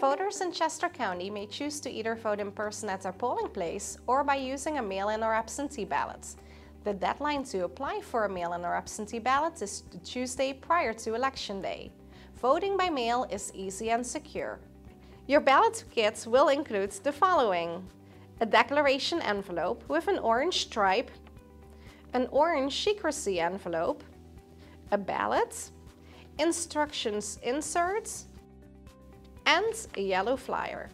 Voters in Chester County may choose to either vote in person at their polling place or by using a mail-in or absentee ballot. The deadline to apply for a mail-in or absentee ballot is Tuesday prior to Election Day. Voting by mail is easy and secure. Your ballot kits will include the following. A declaration envelope with an orange stripe, an orange secrecy envelope, a ballot, instructions inserts, and a yellow flyer.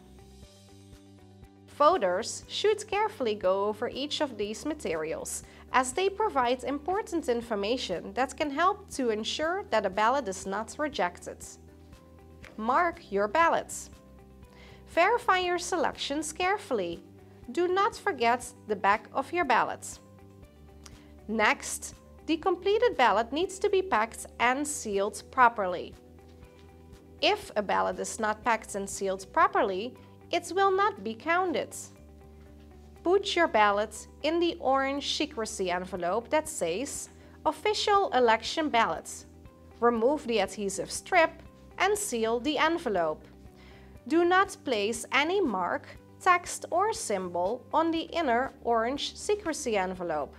Voters should carefully go over each of these materials as they provide important information that can help to ensure that a ballot is not rejected. Mark your ballots. Verify your selections carefully. Do not forget the back of your ballot. Next, the completed ballot needs to be packed and sealed properly. If a ballot is not packed and sealed properly, it will not be counted. Put your ballots in the orange secrecy envelope that says Official Election Ballots. Remove the adhesive strip and seal the envelope. Do not place any mark, text or symbol on the inner orange secrecy envelope.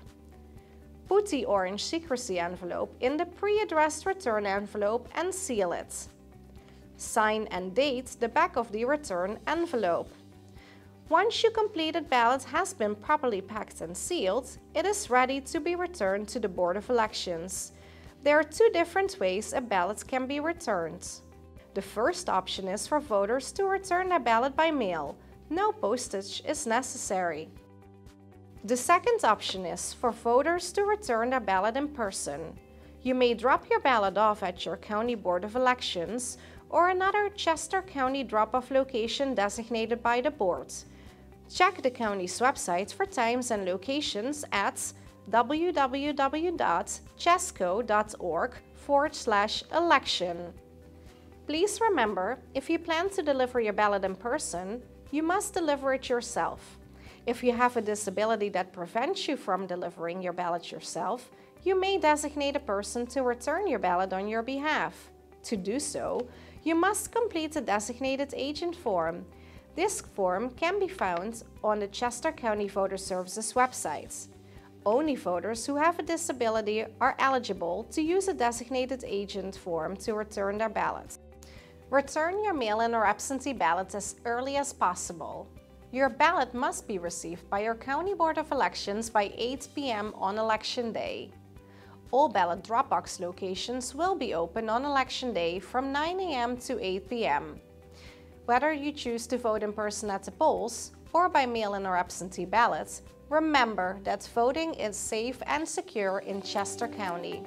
Put the orange secrecy envelope in the pre-addressed return envelope and seal it. Sign and date the back of the return envelope. Once your completed ballot has been properly packed and sealed, it is ready to be returned to the Board of Elections. There are two different ways a ballot can be returned. The first option is for voters to return their ballot by mail. No postage is necessary. The second option is for voters to return their ballot in person. You may drop your ballot off at your County Board of Elections or another Chester County drop-off location designated by the board. Check the county's website for times and locations at www.chesco.org forward slash election. Please remember, if you plan to deliver your ballot in person, you must deliver it yourself. If you have a disability that prevents you from delivering your ballot yourself, you may designate a person to return your ballot on your behalf. To do so, you must complete a designated agent form. This form can be found on the Chester County Voter Services website. Only voters who have a disability are eligible to use a designated agent form to return their ballots. Return your mail-in or absentee ballots as early as possible. Your ballot must be received by your County Board of Elections by 8 p.m. on Election Day. All ballot drop box locations will be open on Election Day from 9 a.m. to 8 p.m. Whether you choose to vote in person at the polls or by mail-in or absentee ballots, remember that voting is safe and secure in Chester County.